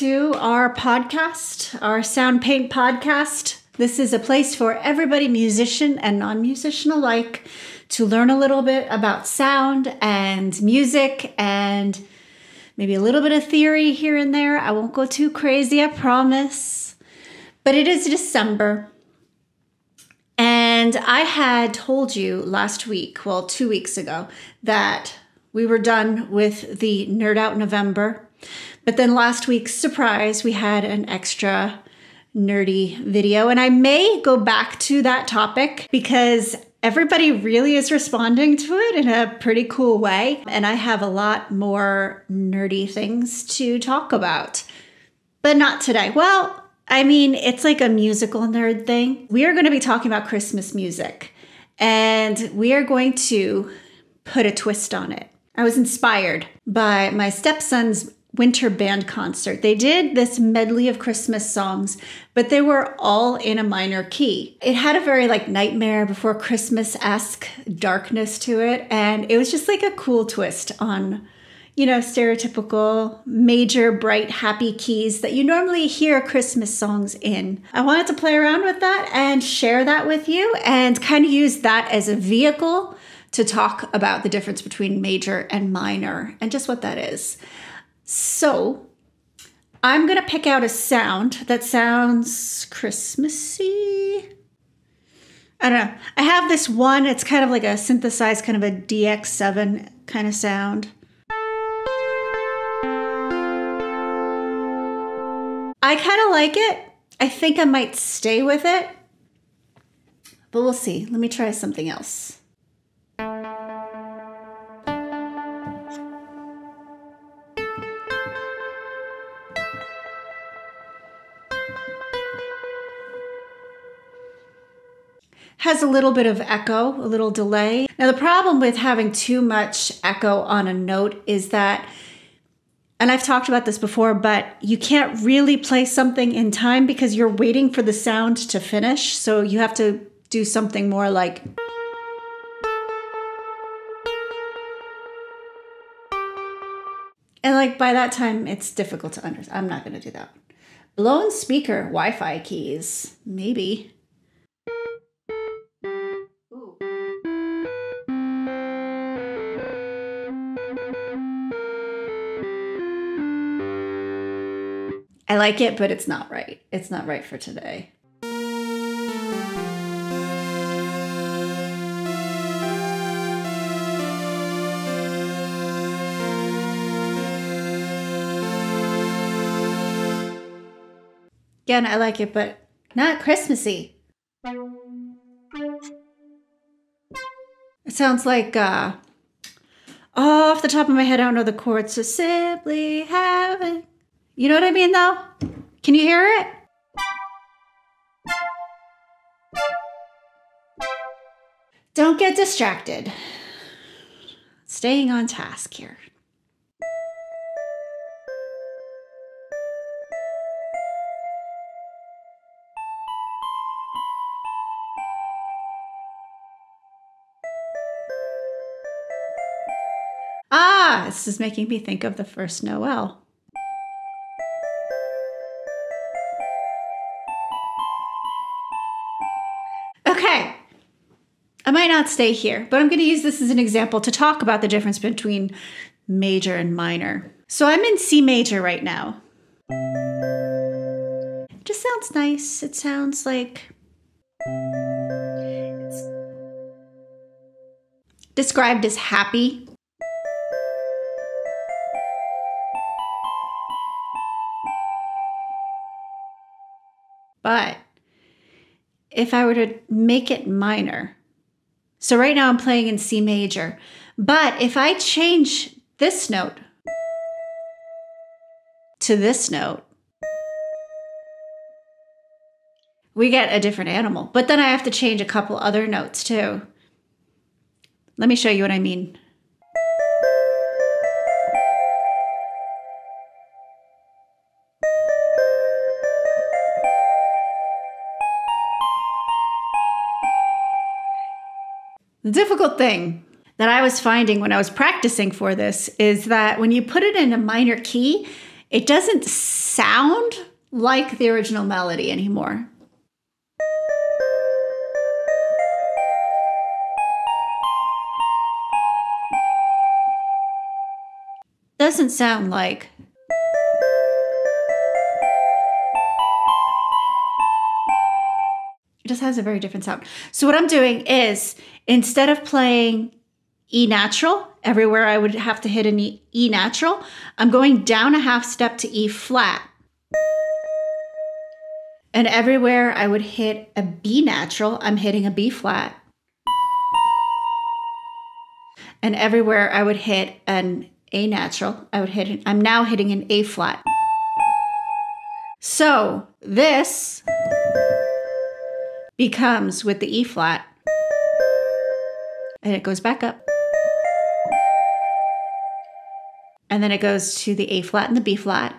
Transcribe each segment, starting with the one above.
To our podcast, our Sound Paint podcast. This is a place for everybody, musician and non musician alike, to learn a little bit about sound and music and maybe a little bit of theory here and there. I won't go too crazy, I promise. But it is December. And I had told you last week, well, two weeks ago, that we were done with the Nerd Out November. But then last week's surprise, we had an extra nerdy video. And I may go back to that topic because everybody really is responding to it in a pretty cool way. And I have a lot more nerdy things to talk about, but not today. Well, I mean, it's like a musical nerd thing. We are going to be talking about Christmas music and we are going to put a twist on it. I was inspired by my stepson's winter band concert. They did this medley of Christmas songs, but they were all in a minor key. It had a very like Nightmare Before Christmas esque darkness to it, and it was just like a cool twist on. You know, stereotypical major, bright, happy keys that you normally hear Christmas songs in. I wanted to play around with that and share that with you and kind of use that as a vehicle to talk about the difference between major and minor and just what that is. So I'm going to pick out a sound that sounds Christmassy. I don't know. I have this one, it's kind of like a synthesized, kind of a DX7 kind of sound. I kind of like it. I think I might stay with it, but we'll see. Let me try something else. Has a little bit of echo, a little delay. Now, the problem with having too much echo on a note is that, and I've talked about this before, but you can't really play something in time because you're waiting for the sound to finish. So you have to do something more like. And like by that time, it's difficult to understand. I'm not going to do that. Blown speaker Wi Fi keys, maybe. I like it, but it's not right. It's not right for today. Again, I like it, but not Christmassy. It sounds like, uh, off the top of my head, I don't know the chords. So simply having you know what I mean, though? Can you hear it? Don't get distracted. Staying on task here. Ah, this is making me think of the first Noel. Not stay here, but I'm going to use this as an example to talk about the difference between major and minor. So I'm in C major right now. It just sounds nice. It sounds like it's described as happy. But if I were to make it minor, so right now I'm playing in C major. But if I change this note to this note, we get a different animal. But then I have to change a couple other notes too. Let me show you what I mean. The difficult thing, that I was finding when I was practicing for this is that when you put it in a minor key, it doesn't sound like the original melody anymore. Doesn't sound like just has a very different sound. So what I'm doing is instead of playing E natural, everywhere I would have to hit an E, natural, I'm going down a half step to E flat. And everywhere I would hit a B natural, I'm hitting a B flat. And everywhere I would hit an A natural, I would hit an, I'm now hitting an A flat. So this becomes with the E flat. And it goes back up. And then it goes to the A flat and the B flat.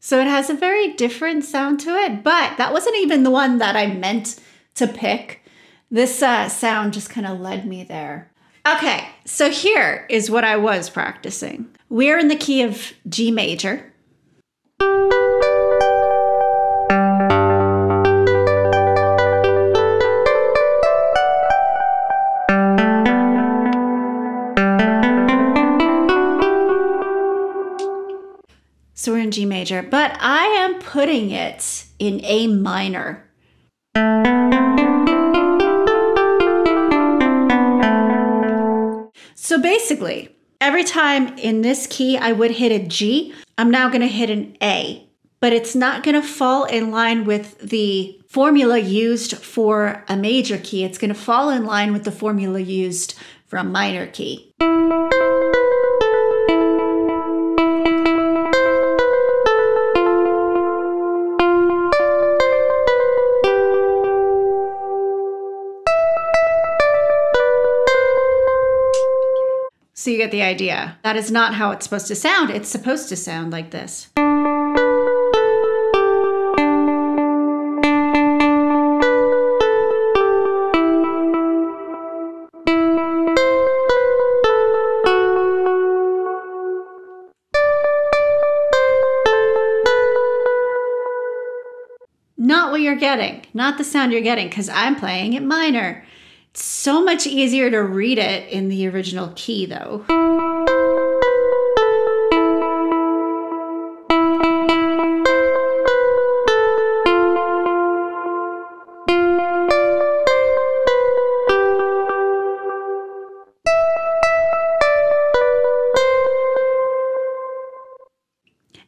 So it has a very different sound to it, but that wasn't even the one that I meant to pick. This uh, sound just kind of led me there. Okay, so here is what I was practicing. We're in the key of G major. G major, but I am putting it in A minor. So basically, every time in this key I would hit a G, I'm now going to hit an A, but it's not going to fall in line with the formula used for a major key. It's going to fall in line with the formula used for a minor key. So you get the idea. That is not how it's supposed to sound. It's supposed to sound like this. Not what you're getting, not the sound you're getting, because I'm playing it minor. So much easier to read it in the original key, though.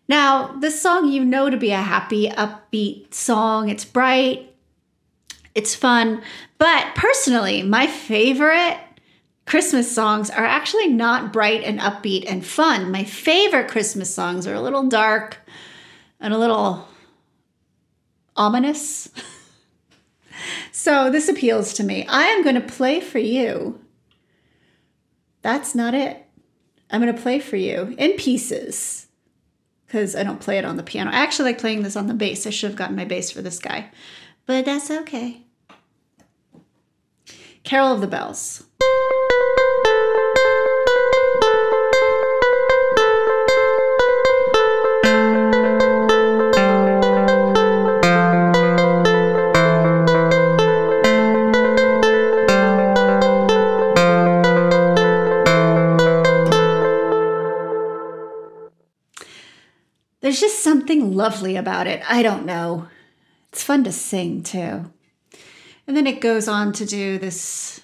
Now, this song you know to be a happy, upbeat song. It's bright, it's fun. But personally, my favorite Christmas songs are actually not bright and upbeat and fun. My favorite Christmas songs are a little dark and a little ominous. so this appeals to me. I am going to play for you. That's not it. I'm going to play for you in pieces because I don't play it on the piano. I actually like playing this on the bass. I should have gotten my bass for this guy, but that's okay. Carol of the Bells. There's just something lovely about it. I don't know. Fun to sing too. And then it goes on to do this.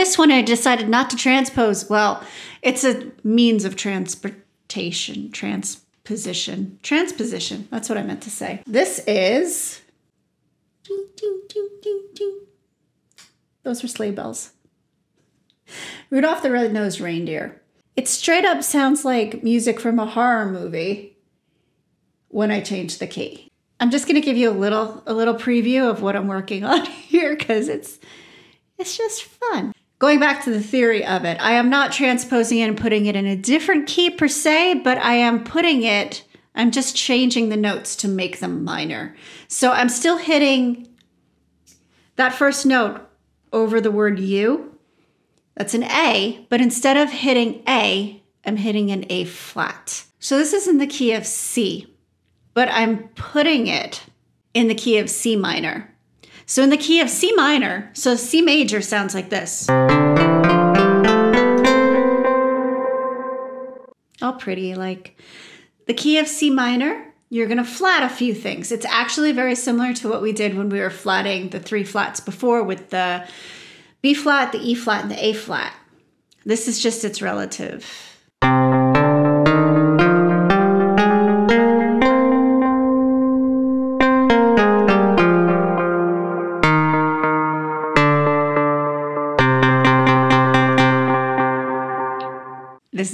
This one, I decided not to transpose. Well, it's a means of transportation, transposition, transposition. That's what I meant to say. This is. Those were sleigh bells. Rudolph the Red-Nosed Reindeer. It straight up sounds like music from a horror movie when I change the key. I'm just going to give you a little a little preview of what I'm working on here cuz it's it's just fun. Going back to the theory of it, I am not transposing it and putting it in a different key per se, but I am putting it I'm just changing the notes to make them minor. So I'm still hitting that first note over the word you. That's an A, but instead of hitting A, I'm hitting an A flat. So this is in the key of C, but I'm putting it in the key of C minor. So in the key of C minor, so C major sounds like this. All pretty, like the key of C minor, you're to flat a few things. It's actually very similar to what we did when we were flatting the three flats before with the B flat, the E flat, and the A flat. This is just its relative.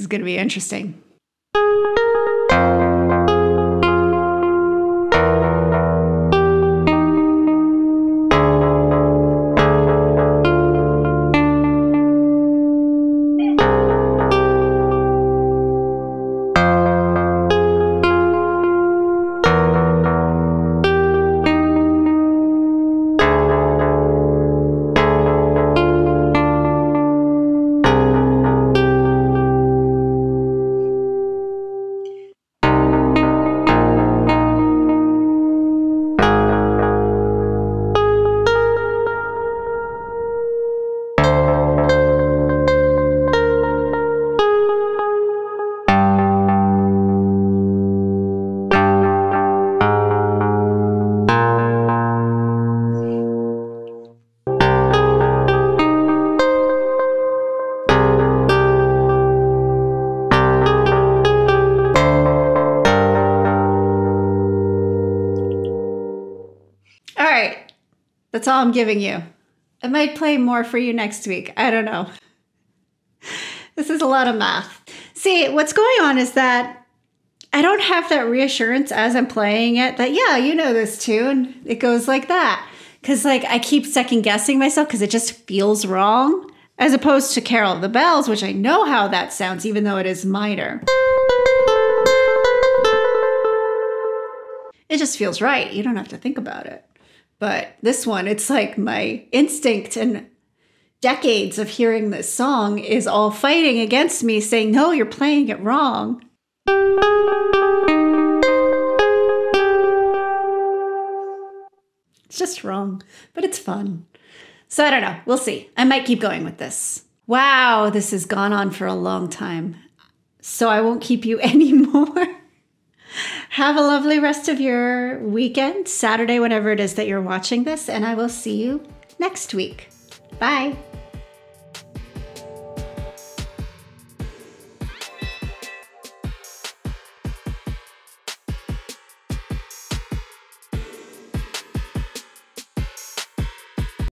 Is going to be interesting. That's all I'm giving you. I might play more for you next week. I don't know. This is a lot of math. See, what's going on is that I don't have that reassurance as I'm playing it that, yeah, you know this tune. It goes like that. Because, like, I keep second guessing myself because it just feels wrong, as opposed to Carol of the Bells, which I know how that sounds, even though it is minor. It just feels right. You don't have to think about it. But this one, it's like my instinct and decades of hearing this song is all fighting against me, saying, No, you're playing it wrong. It's just wrong, but it's fun. So I don't know. We'll see. I might keep going with this. Wow, this has gone on for a long time. So I won't keep you anymore. Have a lovely rest of your weekend, Saturday, whenever it is that you're watching this, and I will see you next week. Bye.